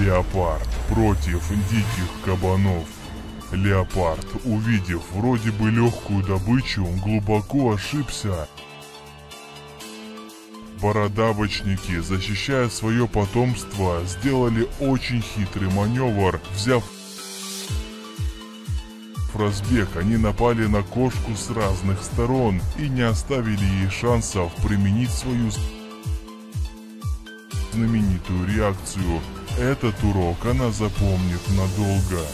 Леопард против диких кабанов. Леопард, увидев вроде бы легкую добычу, глубоко ошибся. Бородавочники, защищая свое потомство, сделали очень хитрый маневр, взяв разбег, они напали на кошку с разных сторон и не оставили ей шансов применить свою знаменитую реакцию. Этот урок она запомнит надолго.